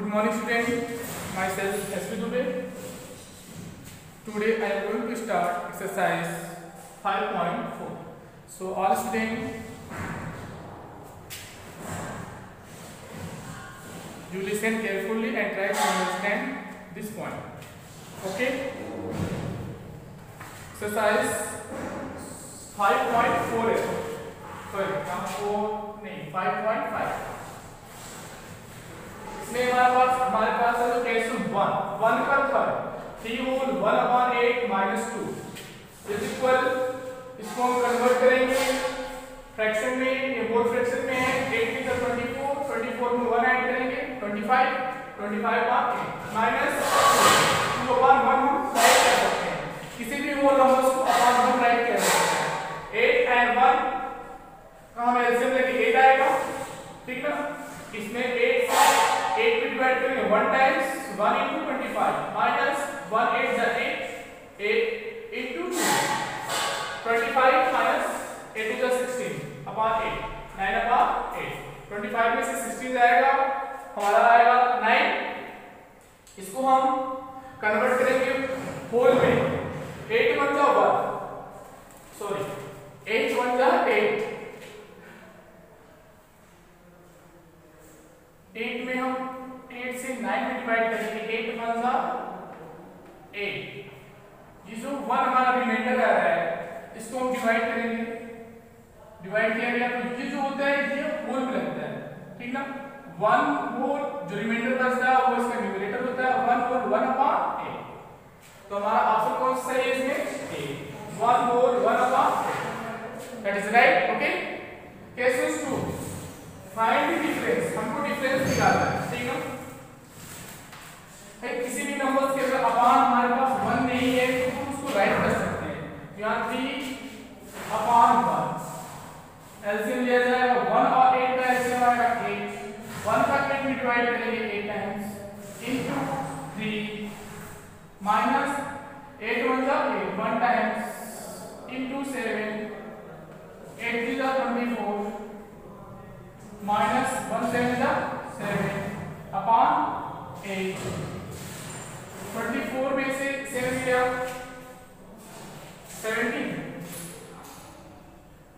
Good morning students. myself SP Dubey. Today I am going to start exercise 5.4. So all students, you listen carefully and try to understand this point. Okay? Exercise 5.4 Sorry, 4, नहीं 5.5 one का third three whole one upon eight minus two is equal इसको हम convert करेंगे। Fraction में, ये बोल fraction में है। एट की ट्वेंटी फोर ट्वेंटी फोर में वन ऐड करेंगे। Twenty five twenty five minus two upon one हम कर सकते हैं। किसी भी होल नंबर्स को अपॉन वन राइट कर सकते हैं एट एंड वन का हम एलसीएम लेके एट आएगा ठीक ना इसमें एट एट में डिवाइड करेंगे one times one into twenty five minus one eight जा eight eight into twenty five minus eight two जा sixteen upon eight nine upon eight twenty five में से सिक्सटीन जाएगा हमारा आएगा नाइन इसको हम कन्वर्ट करेंगे होल में एट वन जा वन सॉरी एट वन जा एट एट में हम एट से नाइन में डिवाइड करेंगे. एट वन सा एट ये जो वन हमारा रिमाइंडर आ रहा है, इसको हम डिवाइड करेंगे। डिवाइड किया गया तो ये जो होता है, ये होल में लगता है। ठीक ना? वन होल जो रिमाइंडर बचता है, वो इसका न्यूमरेटर होता है। One whole one upon eight तो हमारा ऑप्शन कौन सा है इसमें? A one whole one upon that is right okay cases to find difference हमको डिफरेंस निकालना है। ठीक है किसी भी नंबर के अगर अपान हमारे पास वन नहीं है तो हम उसको राइट कर सकते हैं यहाँ थ्री अपान वन एलसीएम लिया जाएगा वन और एट का एलसीएम आएगा एट वन करेंगे eight times into three minus eight one जा eight one times into seven eight three जा twenty four minus one seven जा सेवन अपॉन एट ट्वेंटी में से सेवन गया सेवनटीन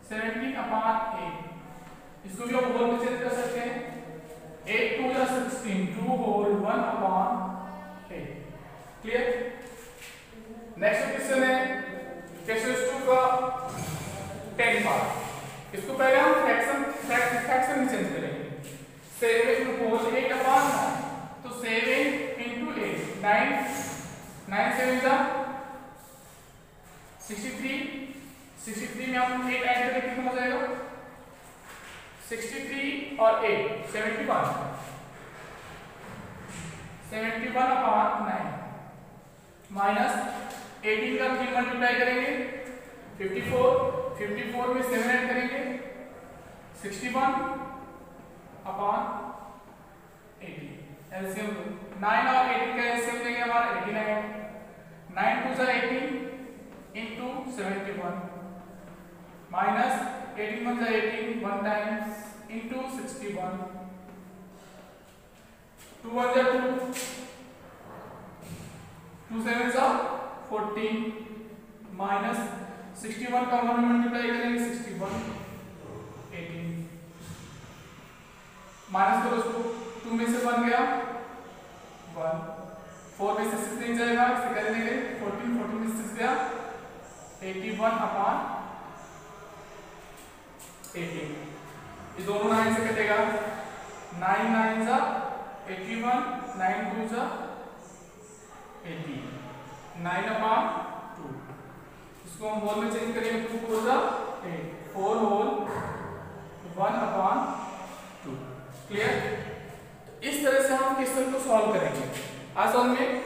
सेवनटीन अपॉन एट इसको भी हम होल में चेंज कर सकते हैं एट टू जा sixteen two whole one upon eight clear next question है क्वेश्चन टू का टेन पार्ट इसको पहले हम फ्रैक्शन फ्रैक्शन में चेंज करेंगे सेवन होल एट अपॉन तो seven into eight nine nine seven जा सिक्सटी थ्री सिक्सटी थ्री में हम एट ऐड करें कितना हो जाएगा? सिक्सटी थ्री और eight seventy one seventy one upon nine minus eighteen का थ्री मल्टीप्लाई करेंगे. फिफ्टी फोर फिफ्टी फोर में सेवन ऐड करेंगे sixty one upon eighteen LCM nine और एटीन का एलसीएम देंगे हमारा एटी नाइन नाइन टू सा eighteen into seventy one minus eighteen one सा eighteen one times into sixty one two one जा two two seven सा fourteen minus sixty one का one multiply करेंगे सिक्सटी वन एटीन माइनस करो उसको to में से वन गया वन फोर में से सिक्स नहीं जाएगा इसे कर देंगे फोर्टीन फोर्टीन में सिक्स गया। एटी वन अपॉन एटीन ये दोनों नाइन से कटेगा। नाइन नाइन जा एटी वन नाइन टू जा एटी नाइन अपॉन टू इसको हम होल में चेंज करेंगे टू फोर जा eight four whole one upon two clear इस तरह से हम क्वेश्चन को सॉल्व करेंगे। असल में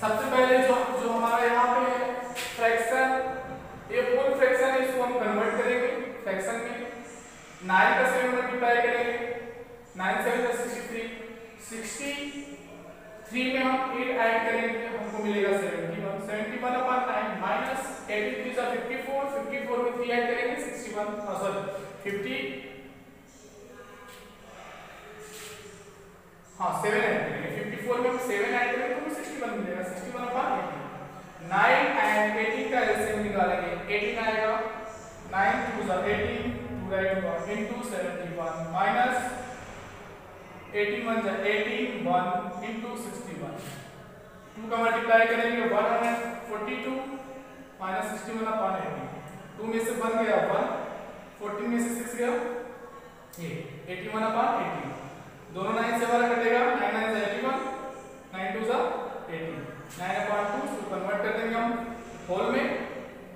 सबसे पहले जो जो हमारा यहाँ पे है फ्रैक्शन, ये फ्रैक्शन है, इसको हम कन्वर्ट करेंगे। फ्रैक्शन में नाइन का सेवन मल्टीप्लाई करेंगे। नाइन सेवन का सिक्सटी थ्री सिक्सटी थ्री में हम एट ऐड करेंगे, हमको मिलेगा seventy one seventy one upon nine minus eighty three सा फिफ्टी फोर फिफ्टी फोर में थ्री ऐड करेंगे सिक्सटी वन सॉरी फिफ्टी हाँ सेवन है। 64 में से सेवन ऐड करेंगे तो हमें सिक्सटी वन मिलेगा sixty one upon nine and eighteen का एलसीएम निकालेंगे एटीन आएगा नाइन टू सा eighteen two right one into seventy one minus eighteen one जा eighteen one into sixty one two का मल्टीप्लाई करेंगे one hundred forty two minus sixty one upon eighteen two में से बन गया वन फोर्टीन में से सिक्स गया ये एटी वन अपॉन एटीन दोनों नाइन से वाला कटेगा नाइन नाइन टू सा एटीन नाइन अपॉन टू इसको कन्वर्ट कर देंगे हम होल में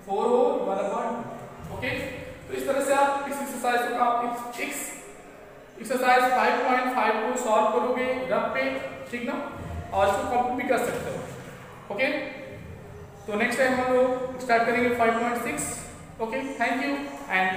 फोर हो वन अपॉन टू ओके तो इस तरह से आप इस एक्सरसाइज को आप इस एक्सरसाइज 5.5 को सॉल्व करोगे रफ पे, ठीक ना? और इसको कंप्लीट भी कर सकते हो। ओके तो नेक्स्ट टाइम हम लोग स्टार्ट करेंगे 5.6 ओके थैंक यू एंड